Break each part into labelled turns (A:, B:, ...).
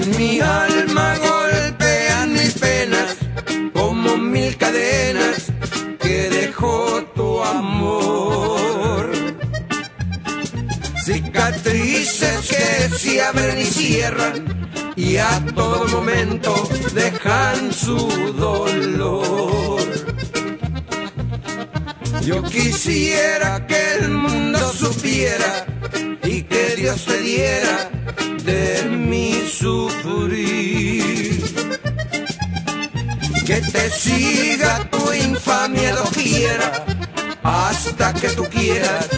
A: En mi alma golpean mis penas como mil cadenas que dejó tu amor. Cicatrices que se abren y cierran y a todo momento dejan su dolor. Yo quisiera que el mundo supiera y que Dios te diera de mí sufrir. Que te siga tu infamia quiera hasta que tú quieras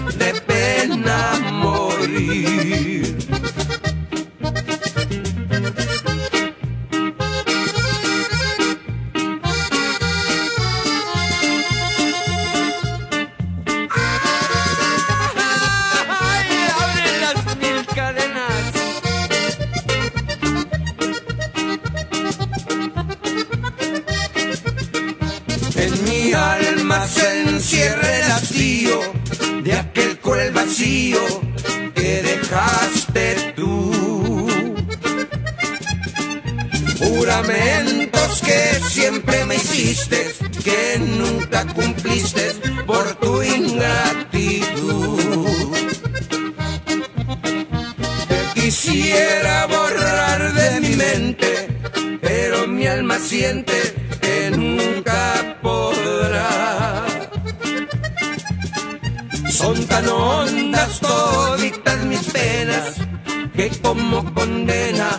A: que dejaste tú. Juramentos que siempre me hiciste, que nunca cumpliste por tu ingratitud. Te quisiera borrar de mi mente, pero mi alma siente que nunca Son tan hondas toditas mis penas que como condena